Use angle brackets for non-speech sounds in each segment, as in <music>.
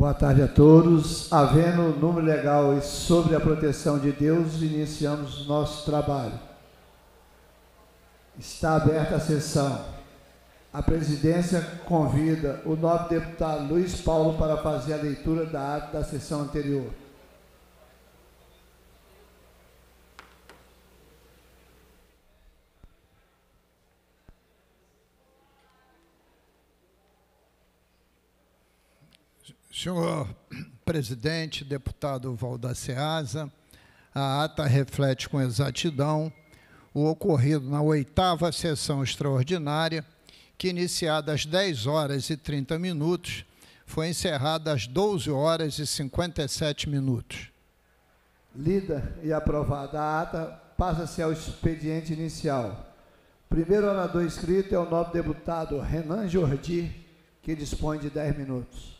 Boa tarde a todos. Havendo número legal e sobre a proteção de Deus, iniciamos nosso trabalho. Está aberta a sessão. A presidência convida o nobre deputado Luiz Paulo para fazer a leitura da ata da sessão anterior. Senhor presidente, deputado Valdaceasa, a ata reflete com exatidão o ocorrido na oitava sessão extraordinária, que iniciada às 10 horas e 30 minutos, foi encerrada às 12 horas e 57 minutos. Lida e aprovada a ata, passa-se ao expediente inicial. Primeiro orador inscrito é o nobre deputado Renan Jordi, que dispõe de 10 minutos.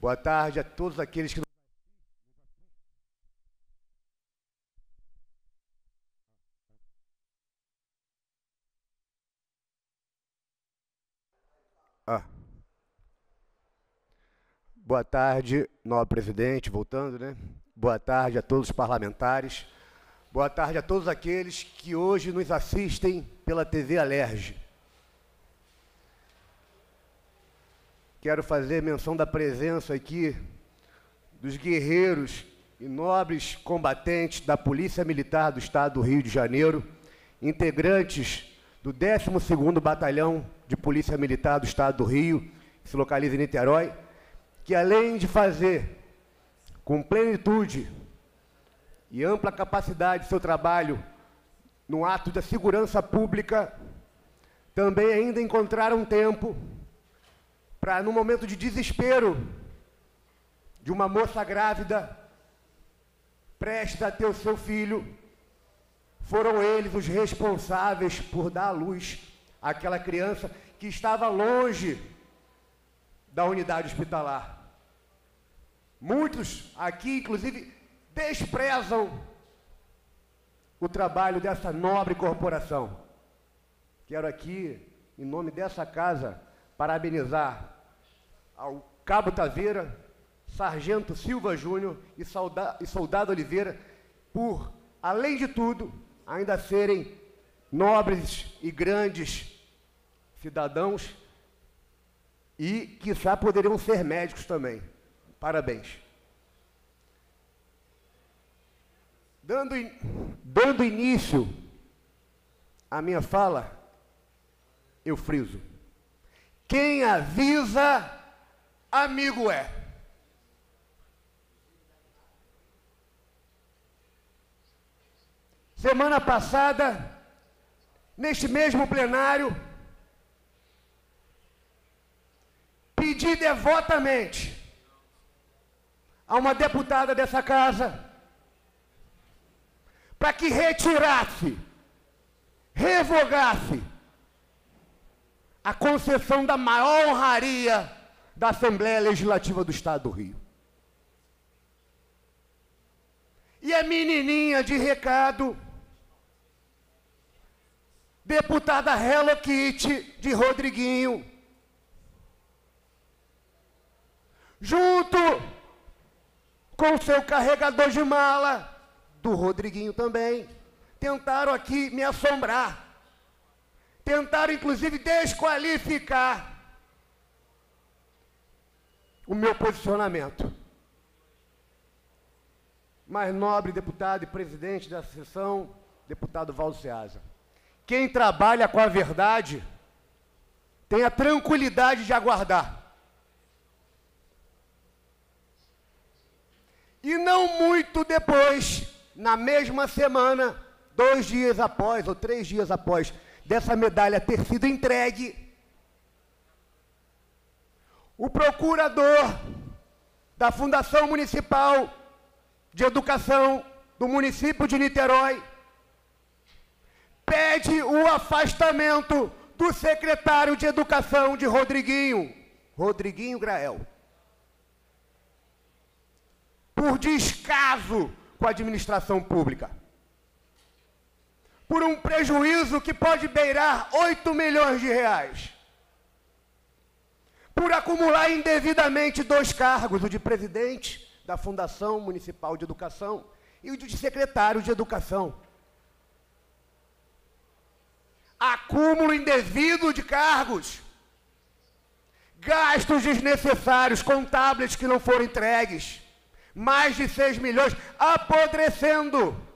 Boa tarde a todos aqueles que. Ah. Boa tarde, nobre presidente, voltando, né? Boa tarde a todos os parlamentares. Boa tarde a todos aqueles que hoje nos assistem pela TV Alerge. Quero fazer menção da presença aqui dos guerreiros e nobres combatentes da Polícia Militar do Estado do Rio de Janeiro, integrantes do 12º Batalhão de Polícia Militar do Estado do Rio, que se localiza em Niterói, que além de fazer com plenitude e ampla capacidade de seu trabalho no ato da segurança pública, também ainda encontraram tempo para, no momento de desespero de uma moça grávida, prestes a ter o seu filho, foram eles os responsáveis por dar à luz àquela criança que estava longe da unidade hospitalar. Muitos aqui, inclusive, desprezam o trabalho dessa nobre corporação. Quero aqui, em nome dessa casa, parabenizar ao Cabo Taveira, Sargento Silva Júnior e, e Soldado Oliveira por, além de tudo, ainda serem nobres e grandes cidadãos e, quiçá, poderiam ser médicos também. Parabéns. Dando, in, dando início à minha fala, eu friso. Quem avisa, amigo é. Semana passada, neste mesmo plenário, pedi devotamente a uma deputada dessa casa para que retirasse, revogasse a concessão da maior honraria da Assembleia Legislativa do Estado do Rio. E a menininha de recado, deputada Hello Kitty de Rodriguinho, junto com seu carregador de mala, do Rodriguinho também. Tentaram aqui me assombrar. Tentaram, inclusive, desqualificar. o meu posicionamento. Mais nobre deputado e presidente da sessão, deputado Valdo Ceasa. Quem trabalha com a verdade tem a tranquilidade de aguardar. E não muito depois, na mesma semana, dois dias após ou três dias após dessa medalha ter sido entregue, o procurador da Fundação Municipal de Educação do município de Niterói pede o afastamento do secretário de Educação de Rodriguinho, Rodriguinho Grael, por descaso com a administração pública, por um prejuízo que pode beirar 8 milhões de reais, por acumular indevidamente dois cargos, o de presidente da Fundação Municipal de Educação e o de secretário de Educação. Acúmulo indevido de cargos. Gastos desnecessários com tablets que não foram entregues. Mais de 6 milhões apodrecendo.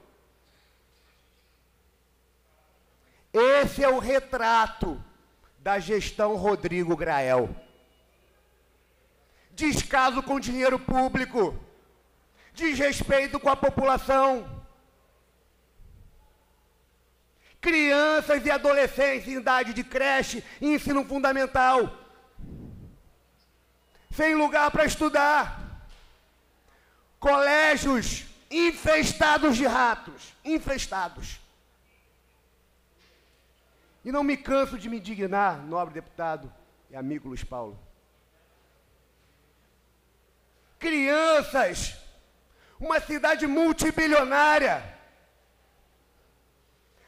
Esse é o retrato da gestão Rodrigo Grael. Descaso com dinheiro público, desrespeito com a população, crianças e adolescentes em idade de creche e ensino fundamental, sem lugar para estudar, colégios infestados de ratos, infestados. E não me canso de me indignar, nobre deputado e amigo Luiz Paulo. Crianças, uma cidade multibilionária,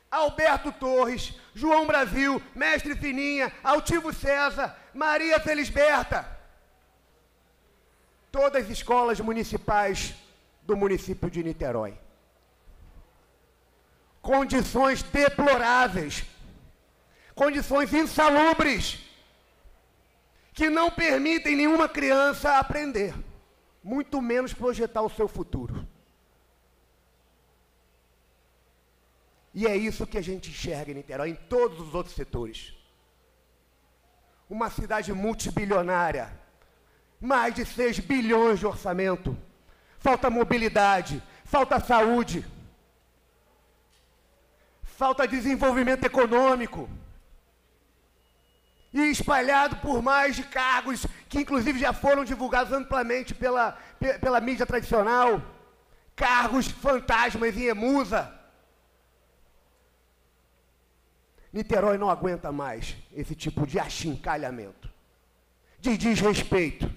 Alberto Torres, João Brasil, Mestre Fininha, Altivo César, Maria Felisberta. Todas as escolas municipais do município de Niterói. Condições deploráveis, condições insalubres, que não permitem nenhuma criança aprender, muito menos projetar o seu futuro. E é isso que a gente enxerga em Niterói, em todos os outros setores. Uma cidade multibilionária, mais de 6 bilhões de orçamento. Falta mobilidade, falta saúde, falta desenvolvimento econômico. E espalhado por mais de cargos que, inclusive, já foram divulgados amplamente pela, pela mídia tradicional. Cargos fantasmas em Emusa Niterói não aguenta mais esse tipo de achincalhamento, de desrespeito.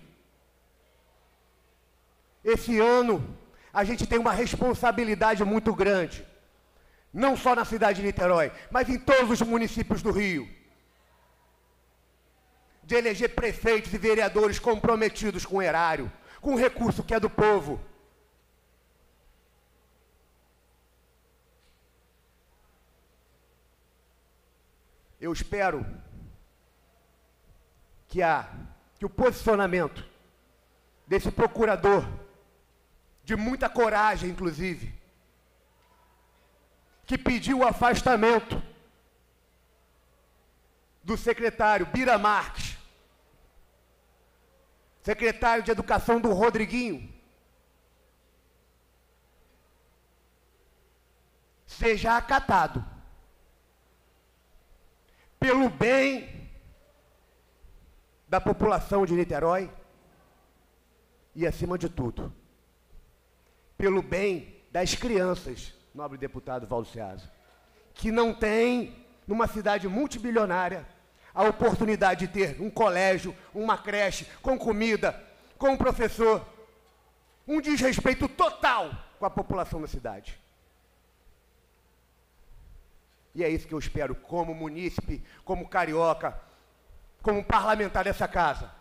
Esse ano, a gente tem uma responsabilidade muito grande, não só na cidade de Niterói, mas em todos os municípios do Rio, de eleger prefeitos e vereadores comprometidos com o erário, com o recurso que é do povo. Eu espero que, a, que o posicionamento desse procurador, de muita coragem, inclusive, que pediu o afastamento do secretário Bira Marques, secretário de Educação do Rodriguinho, seja acatado. Pelo bem da população de Niterói e, acima de tudo, pelo bem das crianças, nobre deputado Valdo Ceasa, que não tem, numa cidade multibilionária, a oportunidade de ter um colégio, uma creche, com comida, com um professor, um desrespeito total com a população da cidade. E é isso que eu espero como munícipe, como carioca, como parlamentar dessa casa.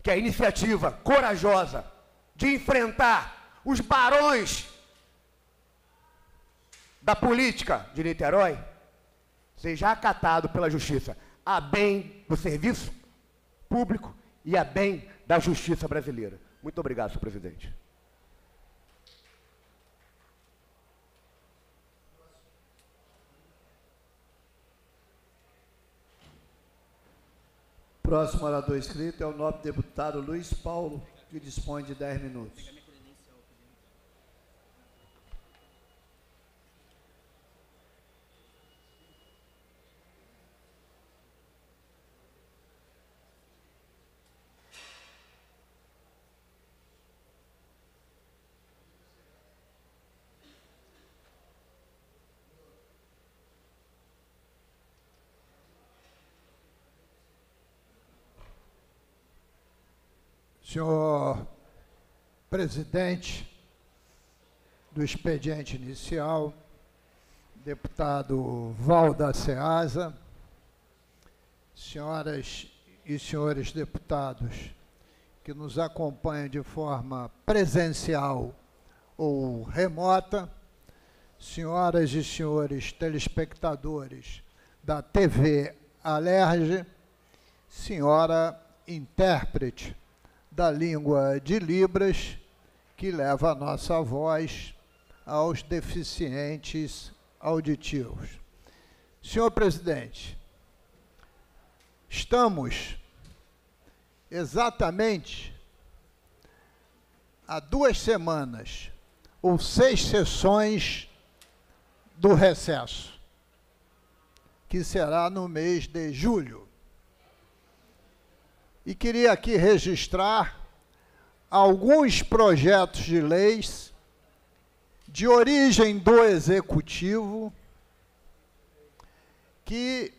Que a iniciativa corajosa de enfrentar os barões da política de Niterói seja acatado pela justiça, a bem do serviço público e a bem da justiça brasileira. Muito obrigado, senhor presidente. Próximo orador inscrito é o nobre deputado Luiz Paulo, que dispõe de 10 minutos. Senhor presidente do expediente inicial, deputado Valda Ceasa, senhoras e senhores deputados que nos acompanham de forma presencial ou remota, senhoras e senhores telespectadores da TV Alerge, senhora intérprete da língua de Libras, que leva a nossa voz aos deficientes auditivos. Senhor presidente, estamos exatamente há duas semanas ou seis sessões do recesso, que será no mês de julho. E queria aqui registrar alguns projetos de leis de origem do executivo que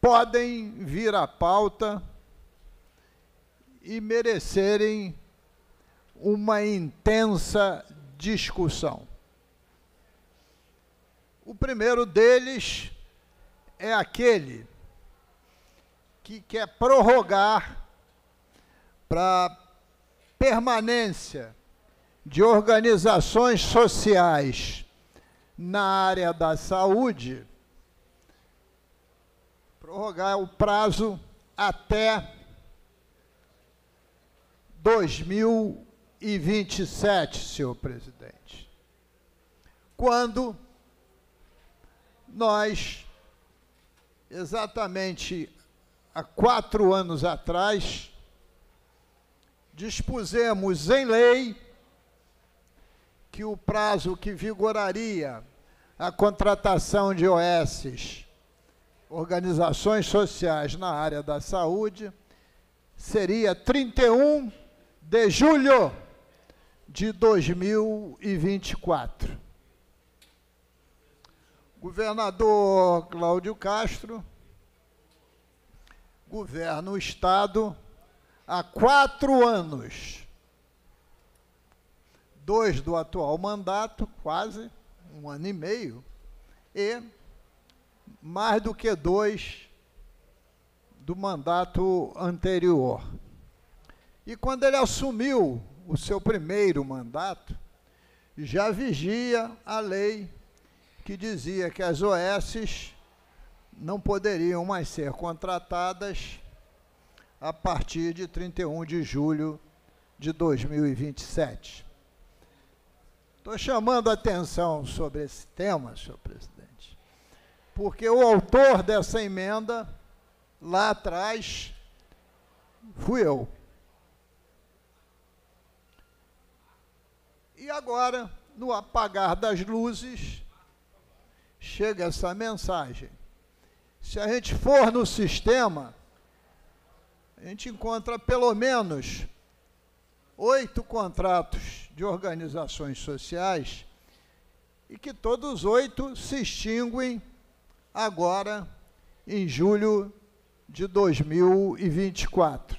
podem vir à pauta e merecerem uma intensa discussão. O primeiro deles é aquele que quer prorrogar para permanência de organizações sociais na área da saúde, prorrogar o prazo até 2027, senhor presidente. Quando nós, exatamente há quatro anos atrás, dispusemos em lei que o prazo que vigoraria a contratação de OS, organizações sociais na área da saúde, seria 31 de julho de 2024. Governador Cláudio Castro governa o Estado há quatro anos. Dois do atual mandato, quase um ano e meio, e mais do que dois do mandato anterior. E quando ele assumiu o seu primeiro mandato, já vigia a lei que dizia que as OSs não poderiam mais ser contratadas a partir de 31 de julho de 2027. Estou chamando a atenção sobre esse tema, senhor presidente, porque o autor dessa emenda, lá atrás, fui eu. E agora, no apagar das luzes, chega essa mensagem. Se a gente for no sistema, a gente encontra pelo menos oito contratos de organizações sociais e que todos oito se extinguem agora em julho de 2024.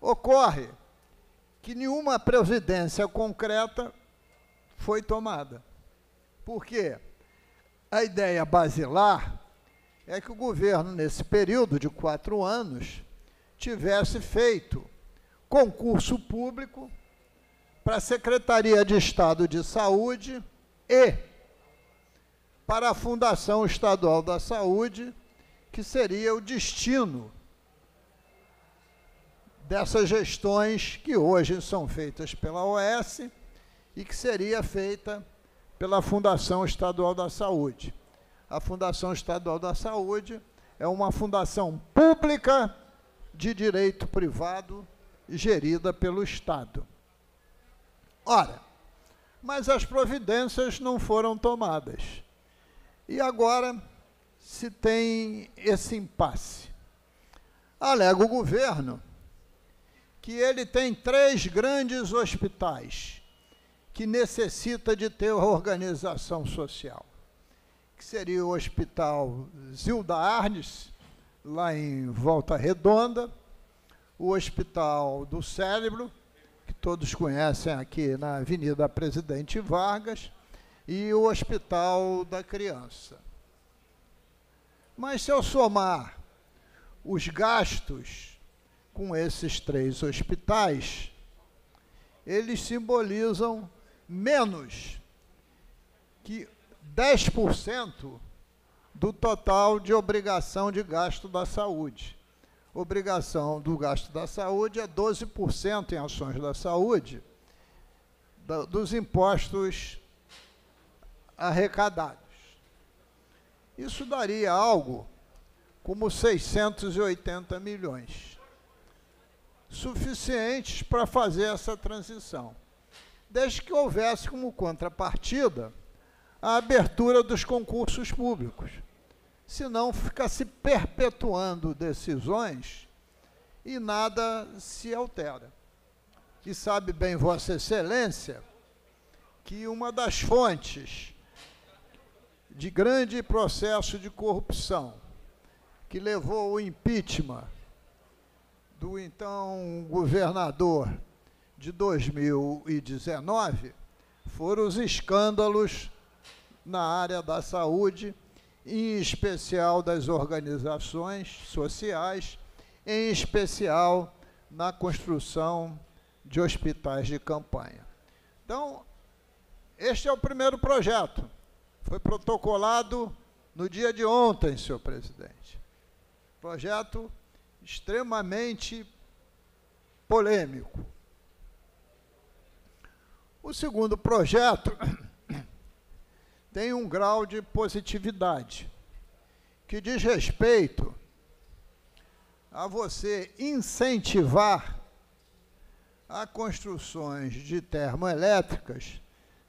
Ocorre que nenhuma providência concreta foi tomada. Por quê? A ideia basilar é que o governo, nesse período de quatro anos, tivesse feito concurso público para a Secretaria de Estado de Saúde e para a Fundação Estadual da Saúde, que seria o destino dessas gestões que hoje são feitas pela OS e que seria feita pela Fundação Estadual da Saúde. A Fundação Estadual da Saúde é uma fundação pública de direito privado gerida pelo Estado. Ora, mas as providências não foram tomadas. E agora se tem esse impasse. Alega o governo que ele tem três grandes hospitais que necessita de ter organização social, que seria o Hospital Zilda Arnes, lá em Volta Redonda, o Hospital do Cérebro, que todos conhecem aqui na Avenida Presidente Vargas, e o Hospital da Criança. Mas se eu somar os gastos com esses três hospitais, eles simbolizam menos que 10% do total de obrigação de gasto da saúde. Obrigação do gasto da saúde é 12% em ações da saúde, dos impostos arrecadados. Isso daria algo como 680 milhões, suficientes para fazer essa transição, desde que houvesse como contrapartida a abertura dos concursos públicos. Senão fica se perpetuando decisões e nada se altera. E sabe bem Vossa Excelência que uma das fontes de grande processo de corrupção que levou ao impeachment do então governador de 2019 foram os escândalos na área da saúde, em especial das organizações sociais, em especial na construção de hospitais de campanha. Então, este é o primeiro projeto foi protocolado no dia de ontem, senhor presidente. Projeto extremamente polêmico. O segundo projeto <coughs> tem um grau de positividade, que diz respeito a você incentivar a construções de termoelétricas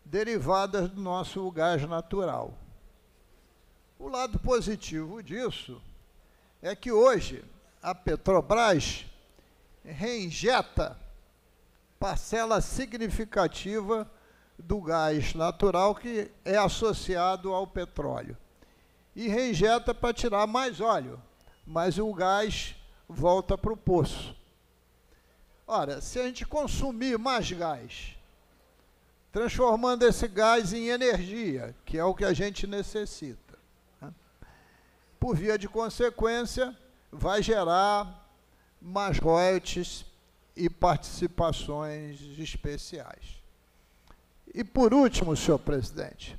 derivadas do nosso gás natural. O lado positivo disso é que hoje a Petrobras reinjeta parcela significativa do gás natural que é associado ao petróleo. E reinjeta para tirar mais óleo, mas o gás volta para o poço. Ora, se a gente consumir mais gás transformando esse gás em energia, que é o que a gente necessita. Né? Por via de consequência, vai gerar mais royalties e participações especiais. E por último, senhor presidente,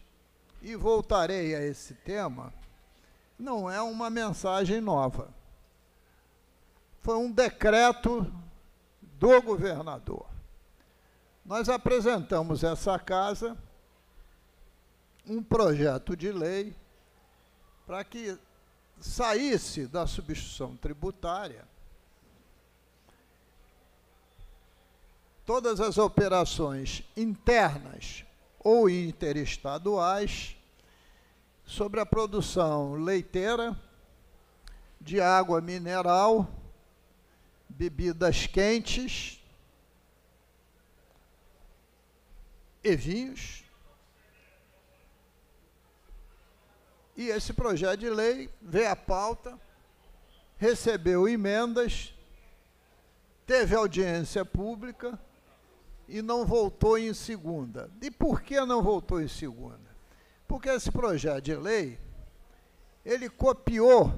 e voltarei a esse tema, não é uma mensagem nova. Foi um decreto do governador nós apresentamos essa casa um projeto de lei para que saísse da substituição tributária todas as operações internas ou interestaduais sobre a produção leiteira, de água mineral, bebidas quentes e vinhos. E esse projeto de lei veio à pauta, recebeu emendas, teve audiência pública e não voltou em segunda. E por que não voltou em segunda? Porque esse projeto de lei, ele copiou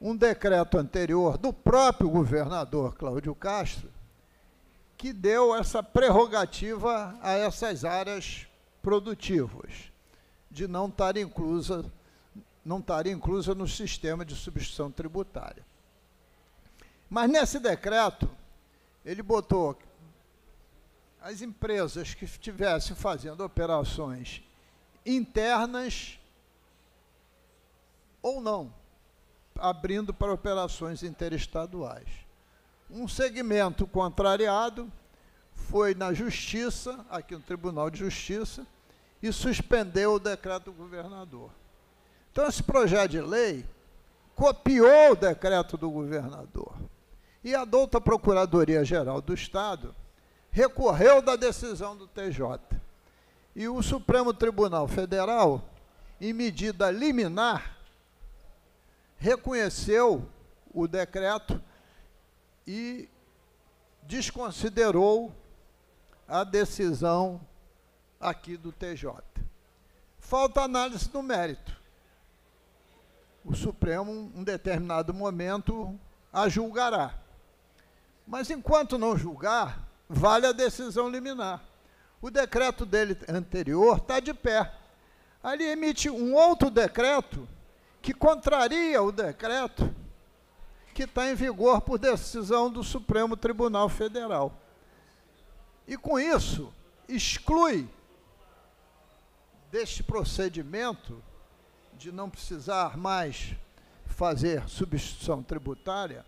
um decreto anterior do próprio governador Cláudio Castro, que deu essa prerrogativa a essas áreas produtivas, de não estar inclusa não estaria inclusa no sistema de substituição tributária. Mas nesse decreto, ele botou as empresas que estivessem fazendo operações internas ou não, abrindo para operações interestaduais. Um segmento contrariado foi na Justiça, aqui no Tribunal de Justiça, e suspendeu o decreto do governador. Então, esse projeto de lei copiou o decreto do governador. E a douta Procuradoria-Geral do Estado recorreu da decisão do TJ. E o Supremo Tribunal Federal, em medida liminar, reconheceu o decreto e desconsiderou a decisão aqui do TJ. Falta análise do mérito. O Supremo, em um determinado momento, a julgará. Mas enquanto não julgar, vale a decisão liminar. O decreto dele anterior está de pé. Ali emite um outro decreto que contraria o decreto que está em vigor por decisão do Supremo Tribunal Federal. E com isso, exclui deste procedimento de não precisar mais fazer substituição tributária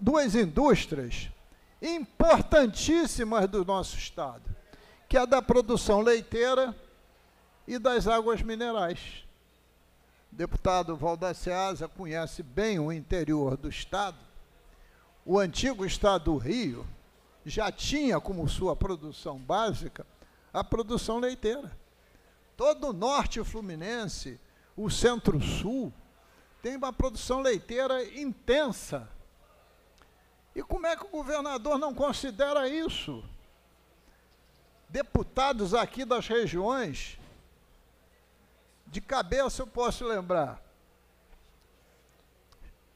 duas indústrias importantíssimas do nosso Estado, que é a da produção leiteira e das águas minerais. O deputado Valdaciasa conhece bem o interior do Estado. O antigo Estado do Rio já tinha como sua produção básica a produção leiteira. Todo o norte fluminense, o centro-sul, tem uma produção leiteira intensa e como é que o governador não considera isso? Deputados aqui das regiões, de cabeça eu posso lembrar.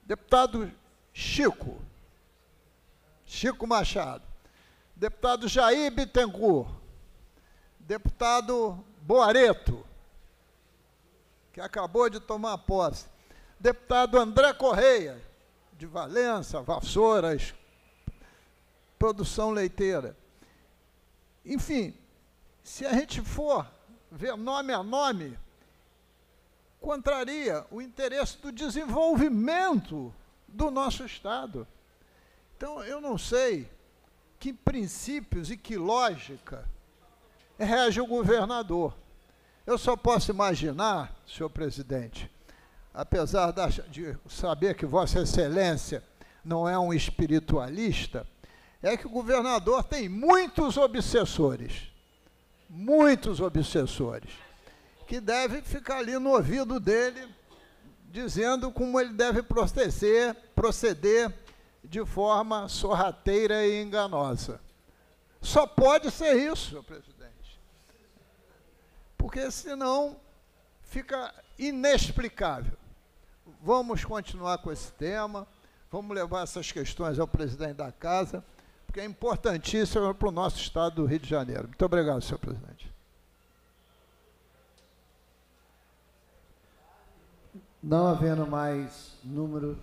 Deputado Chico, Chico Machado, deputado Jair Bittencourt, deputado Boareto, que acabou de tomar posse, deputado André Correia, de Valença, Vassouras, produção leiteira. Enfim, se a gente for ver nome a nome, contraria o interesse do desenvolvimento do nosso Estado. Então, eu não sei que princípios e que lógica rege o governador. Eu só posso imaginar, senhor presidente, apesar de saber que Vossa Excelência não é um espiritualista, é que o governador tem muitos obsessores, muitos obsessores, que devem ficar ali no ouvido dele, dizendo como ele deve proceder, proceder de forma sorrateira e enganosa. Só pode ser isso, senhor presidente. Porque senão fica inexplicável. Vamos continuar com esse tema, vamos levar essas questões ao presidente da casa, porque é importantíssimo para o nosso estado do Rio de Janeiro. Muito obrigado, senhor presidente. Não havendo mais número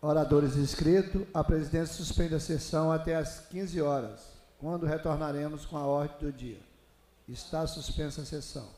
oradores inscritos, a presidência suspende a sessão até às 15 horas, quando retornaremos com a ordem do dia. Está suspensa a sessão.